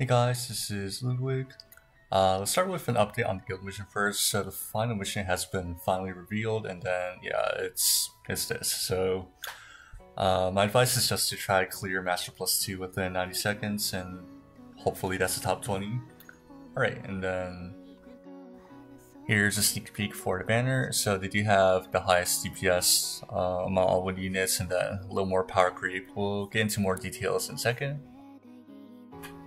Hey guys, this is Ludwig. Uh, let's start with an update on the guild mission first. So the final mission has been finally revealed, and then yeah, it's it's this. So uh, my advice is just to try to clear Master Plus Two within 90 seconds, and hopefully that's the top 20. All right, and then here's a sneak peek for the banner. So they do have the highest DPS uh, among all wind units, and then a little more power creep. We'll get into more details in a second.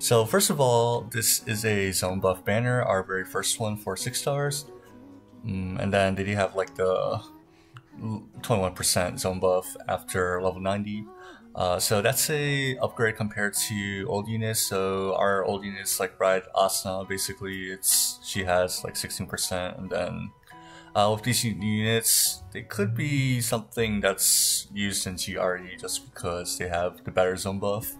So first of all, this is a zone buff banner, our very first one for 6 stars. Mm, and then they do have like the 21% zone buff after level 90. Uh, so that's a upgrade compared to old units. So our old units like Bride Asuna, basically it's she has like 16% and then uh, with these units, they could be something that's used in GRE just because they have the better zone buff.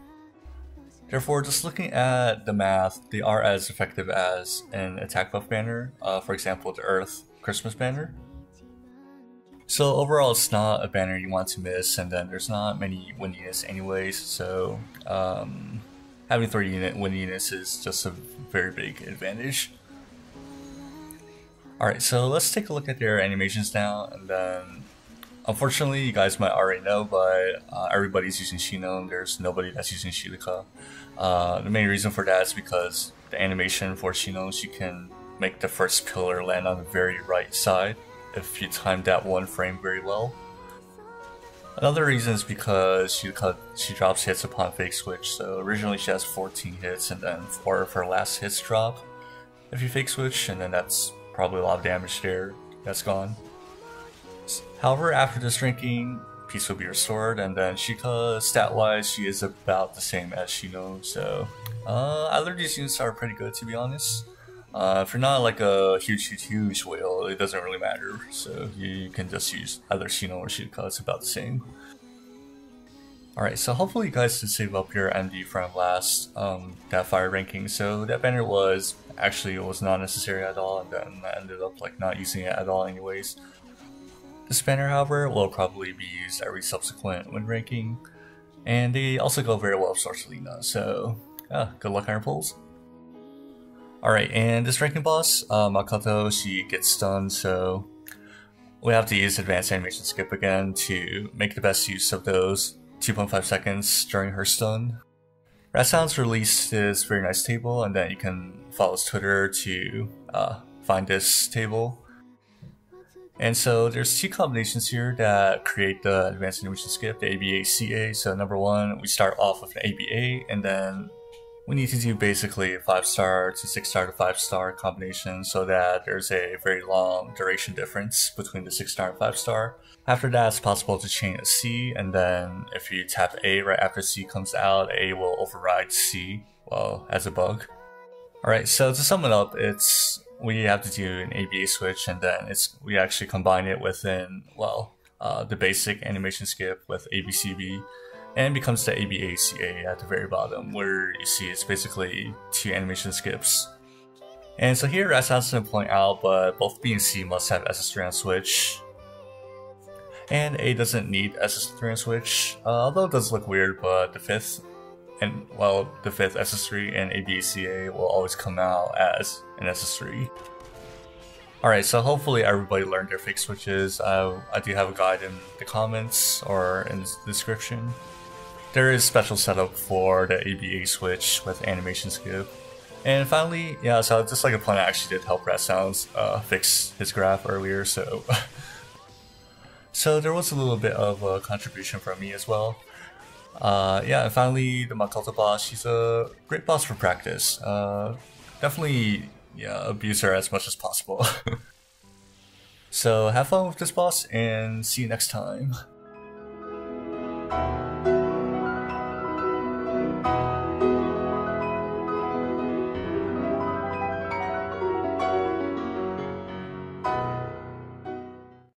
Therefore, just looking at the math, they are as effective as an attack buff banner, uh, for example, the Earth Christmas banner. So overall, it's not a banner you want to miss, and then there's not many wind units anyways, so um, having 30 unit wind units is just a very big advantage. Alright, so let's take a look at their animations now, and then Unfortunately, you guys might already know, but uh, everybody's using Shino and there's nobody that's using Shilika. Uh, the main reason for that is because the animation for Shino, you can make the first pillar land on the very right side if you time that one frame very well. Another reason is because Shilika, she drops hits upon fake switch, so originally she has 14 hits and then 4 of her last hits drop if you fake switch, and then that's probably a lot of damage there that's gone. However, after this ranking, peace will be restored, and then Shika, stat-wise, she is about the same as Shino, so... Uh, either these units are pretty good, to be honest. Uh, if you're not like a huge, huge, huge whale, it doesn't really matter, so you can just use either Shino or Shika, it's about the same. Alright, so hopefully you guys did save up your MD from last um, that fire ranking. So that banner was actually it was not necessary at all, and then I ended up like not using it at all anyways. The spanner, however, will probably be used every subsequent wind ranking, and they also go very well with Sorcelina, so yeah, good luck on your pulls. Alright, and this ranking boss, uh, Makoto, she gets stunned, so we have to use advanced animation skip again to make the best use of those 2.5 seconds during her stun. Rat Sounds released this very nice table, and then you can follow his Twitter to uh, find this table. And so there's two combinations here that create the advanced animation skip, the ABA-CA. So number one, we start off with an ABA, and then we need to do basically a 5 star to 6 star to 5 star combination so that there's a very long duration difference between the 6 star and 5 star. After that, it's possible to chain a C, and then if you tap A right after C comes out, A will override C, well, as a bug. Alright, so to sum it up, it's we have to do an ABA switch, and then it's we actually combine it within well uh, the basic animation skip with ABCB, and becomes the ABACA at the very bottom, where you see it's basically two animation skips. And so here, as to point out, but both B and C must have SS3 on switch, and A doesn't need SS3 on switch, uh, although it does look weird, but the fifth and well, the fifth SS3 and ABCA will always come out as an SS3. Alright, so hopefully everybody learned their fake switches. Uh, I do have a guide in the comments or in the description. There is special setup for the ABA switch with animation skip. And finally, yeah, so just like a plan I actually did help Rat Sounds uh, fix his graph earlier, so... so there was a little bit of a contribution from me as well. Uh, yeah, and finally, the Makoto boss, she's a great boss for practice. Uh, definitely, yeah, abuse her as much as possible. so have fun with this boss, and see you next time.